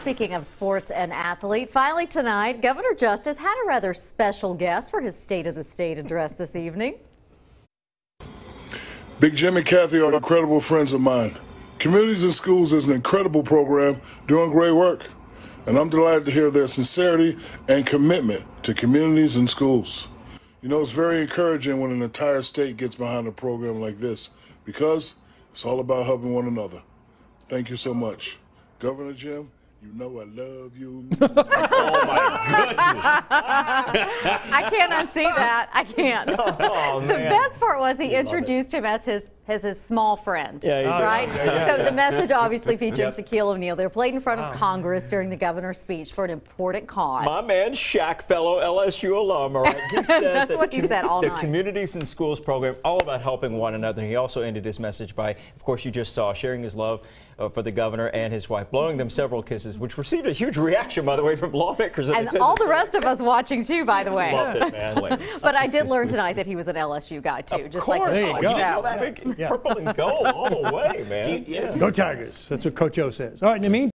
Speaking of sports and athlete, finally tonight, Governor Justice had a rather special guest for his State of the State address this evening. Big Jim and Cathy are incredible friends of mine. Communities In Schools is an incredible program doing great work, and I'm delighted to hear their sincerity and commitment to communities in schools. You know, it's very encouraging when an entire state gets behind a program like this because it's all about helping one another. Thank you so much. Governor Jim, you know I love you. Oh my goodness. I can't unsee that. I can't. Oh The man. best part was he introduced him as his as his small friend. Yeah, he did. right. Yeah, yeah, so the message obviously featured Yep. Shaquille O'Neal. They're played in front of Congress during the governor's speech for an important cause. My man Shaq, fellow LSU alum, all right? He says That's that what the he said all the night. Communities In Schools program, all about helping one another. He also ended his message by, of course, you just saw, sharing his love uh, for the governor and his wife, blowing them several kisses, which received a huge reaction, by the way, from lawmakers. in and attendance. all the rest of us watching too, by the way. Loved it, man. But I did learn tonight that he was an LSU guy too, Of just course. like There you go. You didn't know Yeah. Purple and gold all the way, man. Go Tigers. That's what Coach O says. All right, in the meantime.